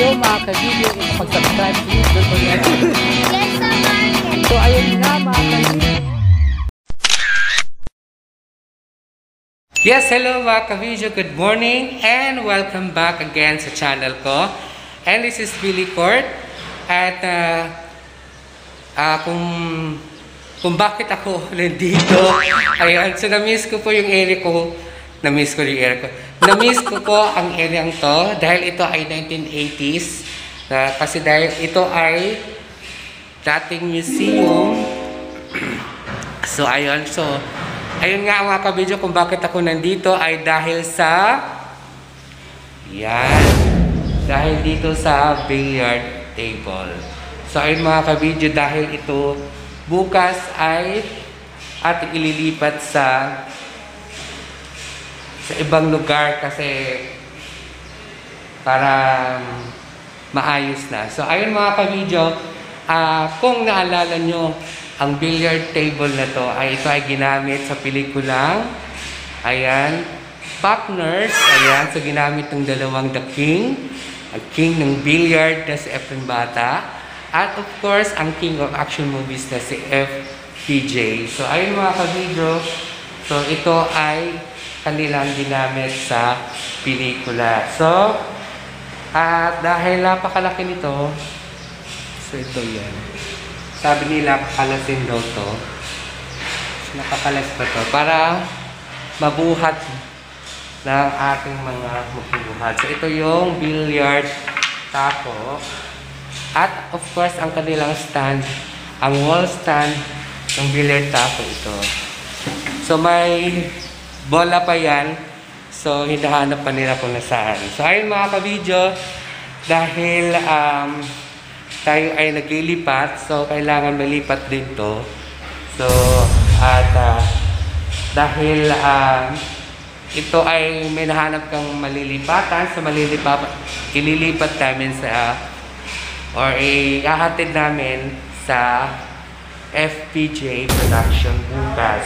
video, mga ka-video, mag-subscribe, please don't forget. So, ayun nga, mga ka-video. Yes, hello mga ka-video. Good morning and welcome back again sa channel ko. And this is Billy Court. At uh, uh, kung kung bakit ako nandito, ayun, so na-miss ko po yung area ko. Na-miss ko yung area ko. Na-miss ko po ang area to dahil ito ay 1980s. Uh, kasi dahil ito ay dating museum. so, ayun. So, ayun nga mga kabidyo kung bakit ako nandito ay dahil sa yan. Dahil dito sa billiard table. So, ayun mga kabidyo dahil ito bukas ay ating ililipat sa sa ibang lugar kasi para maayos na. So, ayun mga ka-video, ah, kung naalala nyo, ang billiard table na to ay ito ay ginamit sa pelikulang ayan, Partners, ayan, so ginamit ng dalawang The King, ang King ng billiard na si Efren Bata, at of course, ang King of Action Movies na si FPJ. So, ayun mga ka-video, so ito ay kanilang ginamit sa pelikula. So, at dahil napakalaki nito, so ito yan. Sabi nila, pakalasin daw to. So, napakalas pa to. Para mabuhat ng ating mga magbubuhat. So, ito yung billiard taco. At of course, ang kanilang stand, ang wall stand ng billiard taco ito. So, may bola pa yan. So, hinahanap pa nila kung nasaan. So, ayun mga ka-video, dahil um, tayo ay naglilipat, so kailangan malipat din to. So, at uh, dahil um, ito ay may nahanap kang malilipatan, so malilipat, ililipat namin sa or ihahatid namin sa FPJ Production bukas.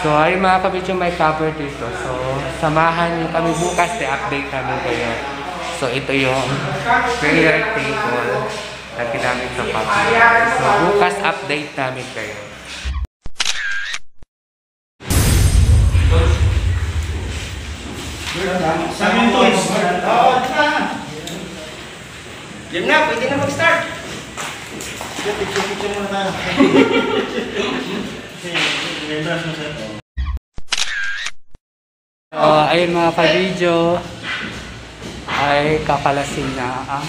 So, ay mga kabidyo may cover dito. So, samahan niyo kami bukas, i-update namin kayo. So, ito yung prayer table na ginamit sa pagkakas. So, bukas update namin kayo. Sabi yung toys. Oo, di na. Yan na, pwede na mag-start. Picture-picture muna tayo. Members mo sir. Uh, ayun mga ka-video, ay kakalasin na ang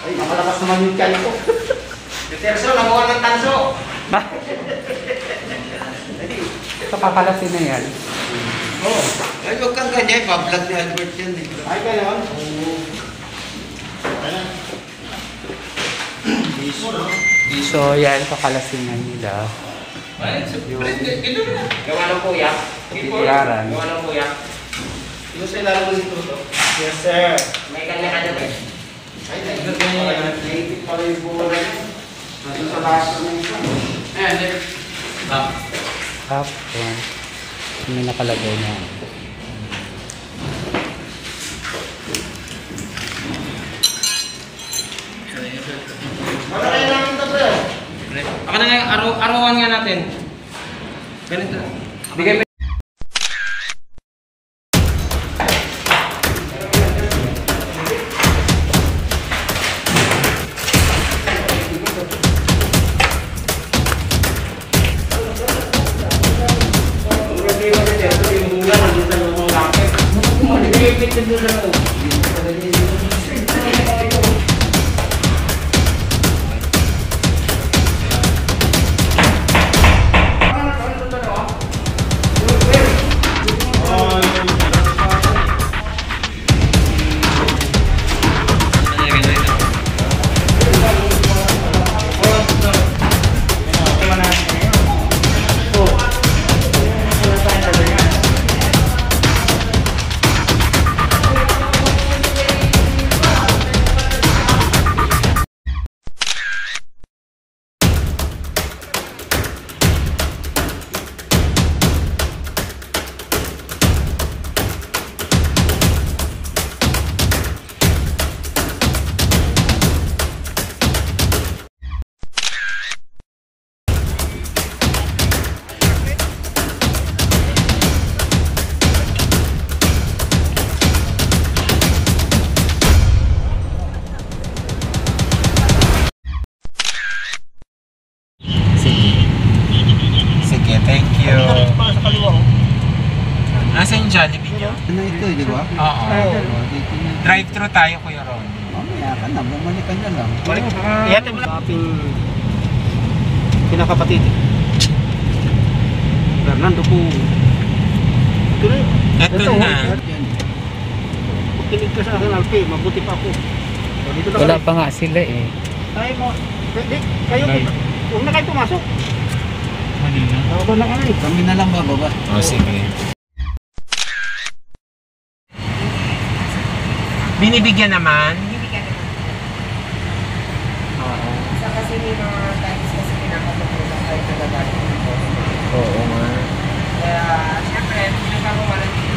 Ay, nakalakas naman yung tiyan ko. Peterso, nakuha ng tanso. So, kakalasin na yan. Oo. Ay, huwag kang ganyan. Pa-vlog ni Albert yan eh. Ay, gano'n? Oo. Ayan. Biso, no? So, yan, kakalasin na nila. Yung Gawa ng kuya. titiraran. Gawa ng kuya. Yung sa ilalim mo dito to. Yes, sir. May kanya-kanya ba? Ay, ganyan. Native pala yung bola. Nandun sa laso ng isa. Ayan, there. Ah. Half, yan. May nakalagay na. Ano kayo namin ito, pre? Pre. Baka na nga, araw, arawan nga natin. Ganito. Bigay mo. Drive-thru tayo, Kuya Ron. Mamaya ka na, bumalik ka na lang. Ihatid mo lang. Aking kinakapatid. Fernando po. Ito na. Ito na. Pag kinig ka sa akin, Alpi, mabuti pa ako. Na Wala pa nga sila eh. Tayo mo. Pwede, kayo, huwag na kayo pumasok. Ako na kami. Kami na lang bababa. Oh, sige. Binibigyan naman. Oo. Sa kasi may mga times kasi pinapatutulong kayo sa gagawin ng boss. Oo nga. Kaya, syempre, pinagkagawa lang dito.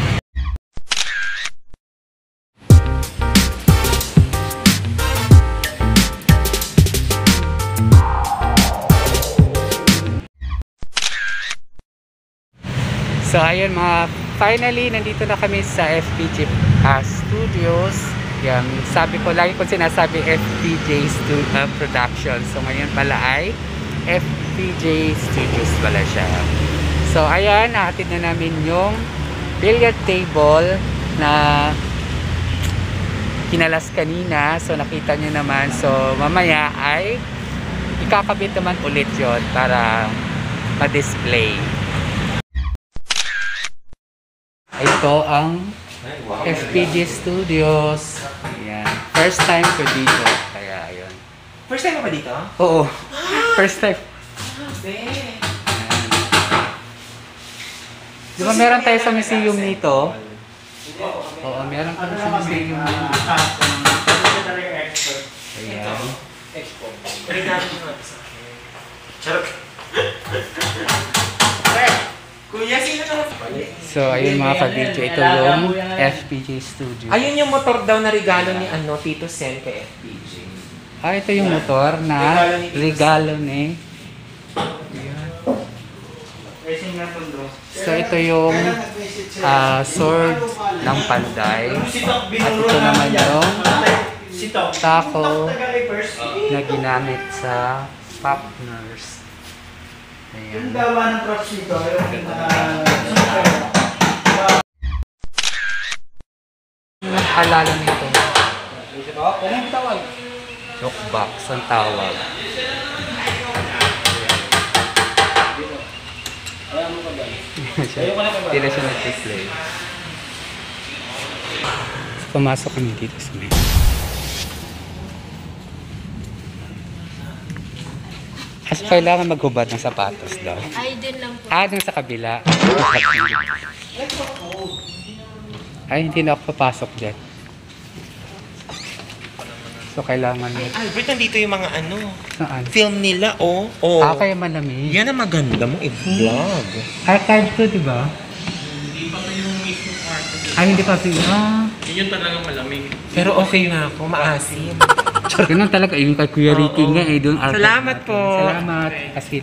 So ayun mga, finally nandito na kami sa FPJ ah, Studios. Yan, sabi ko, lagi ko sinasabi FPJ Stu- ah, Production. So ngayon pala ay FPJ Studios pala siya. So ayan, nahatid na namin yung billiard table na kinalas kanina. So nakita nyo naman. So mamaya ay ikakabit naman ulit yon para ma-display. Ito ang FPG Studios. Ayan. First time ko dito. Kaya, ayun. First time mo ba dito? Oo. First time. Grabe. Di ba meron tayo sa museum nito? Oo, meron kami sa museum nito. Ayan. Charot. Kuya, sino na? So, ayun mga ka-video. Ito yung FPG Studio. Ayun yung motor daw na regalo ni ano, Tito Sen kay FPJ. Ah, ito yung motor na regalo ni... Racing na tundo. So, ito yung ah, sword ng panday. At ito naman yung taco na ginamit sa pop nurse. Ayan. Yung gawa ng trucks dito, yung uh, super. Ang alala nito. Jokebox ang tawag. Hindi na siya nag-display. Pumasok kami dito sa may. Kasi kailangan maghubad ng sapatos daw. Ay, dun lang po. Ah, dun sa kabila. Ay, hindi na ako papasok dyan. So, kailangan mo. Albert, nandito yung mga ano, Saan? film nila, oh. Oh. Ah, kaya malamig. Yan ang maganda mo i-vlog. Archive to, di ba? Ay, hindi pa ito. Ah, Pero okay nga ako, maasim. Ganun talaga. Yung kay Kuya Ricky nga eh, doon Salamat po. Salamat. Kasi,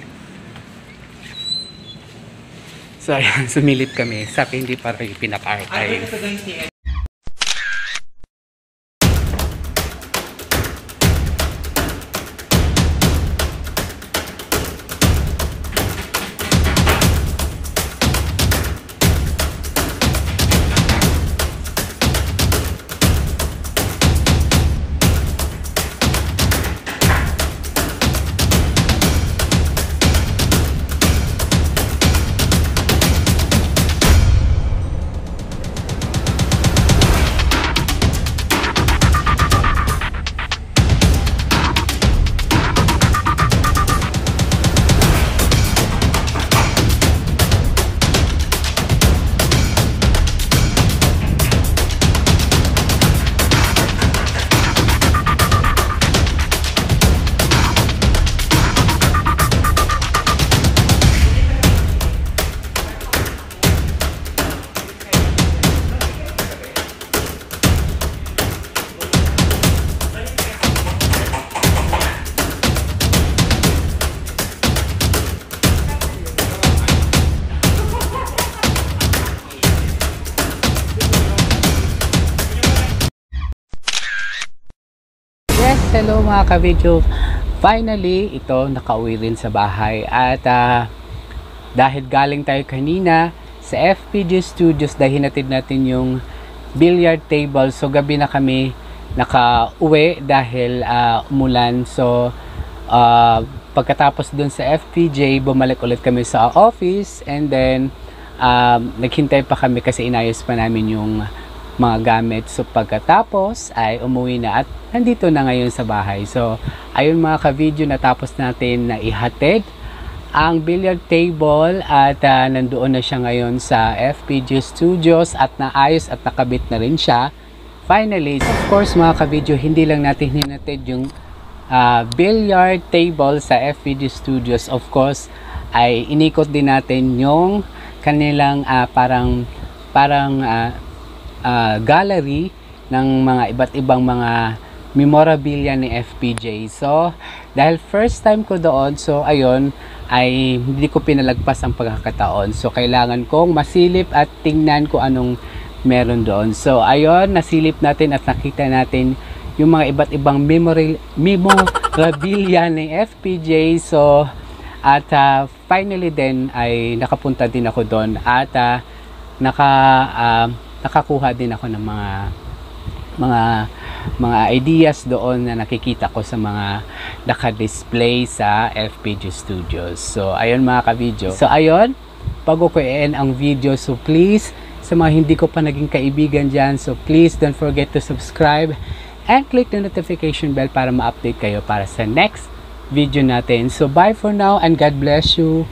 so, ayan, sumilip kami. Sabi, hindi pa rin pinaka-archive. Mga ka-video. Finally, ito nakauwi rin sa bahay at ah, dahil galing tayo kanina sa FPG Studios dahil hinatid natin yung billiard table. So gabi na kami naka-uwi dahil ah, umulan. So ah, pagkatapos dun sa FPJ, bumalik ulit kami sa office and then um, naghintay pa kami kasi inayos pa namin yung mga gamit. So pagkatapos ay umuwi na at nandito na ngayon sa bahay. So ayun mga ka-video natapos natin na ihatid ang billiard table at ah, nandoon na siya ngayon sa FPG Studios at naayos at nakabit na rin siya. Finally, of course mga ka-video, hindi lang natin hinatid yung ah, billiard table sa FPG Studios. Of course, ay inikot din natin yung kanilang ah, parang parang ah, ah, gallery ng mga iba't ibang mga memorabilia ni FPJ. So, dahil first time ko doon, so ayun, ay hindi ko pinalagpas ang pagkakataon. So, kailangan kong masilip at tingnan ko anong meron doon. So, ayun, nasilip natin at nakita natin yung mga iba't ibang memory, memorabilia ni FPJ. So, at ah, finally din ay nakapunta din ako doon at ah, naka ah, nakakuha din ako ng mga mga mga ideas doon na nakikita ko sa mga naka-display sa FPG Studios. So, ayun mga ka-video. So, ayun, bago ko i-end ang video, so please, sa mga hindi ko pa naging kaibigan dyan, so please don't forget to subscribe and click the notification bell para ma-update kayo para sa next video natin. So, bye for now and God bless you.